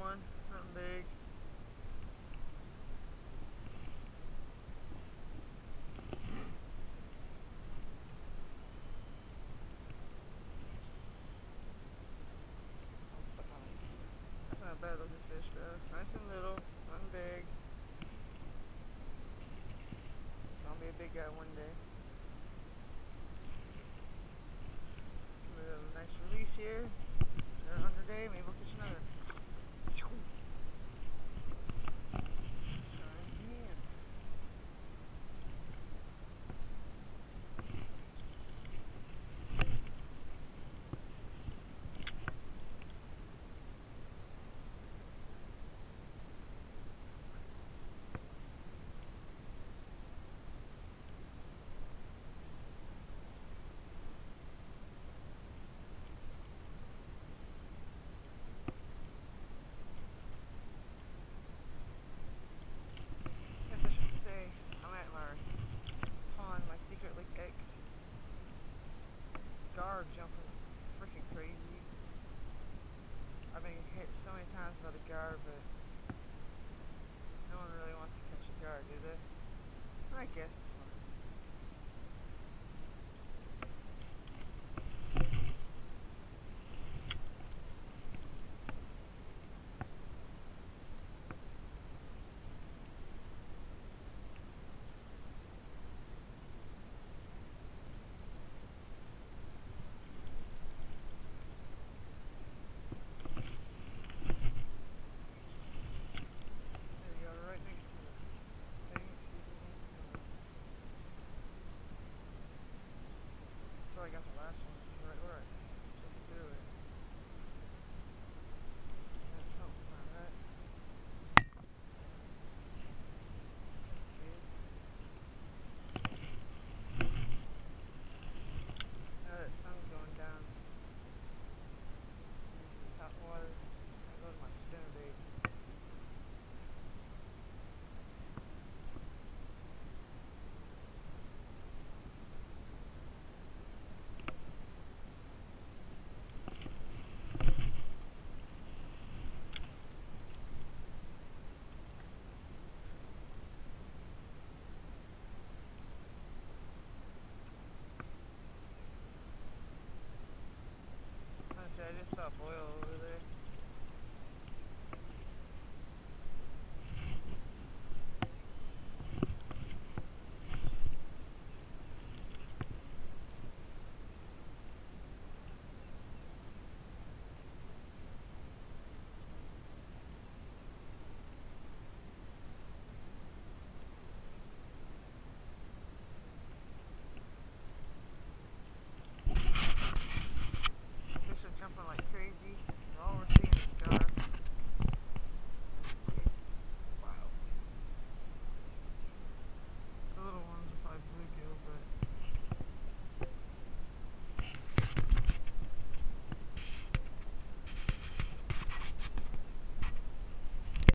one, nothing big. Not a bad looking fish though. Nice and little, nothing big. Gonna be a big guy one day. Nice release here. Jumping freaking crazy. I've been hit so many times by the gar, but no one really wants to catch a gar, do they? I guess I got the last one. that boil over there?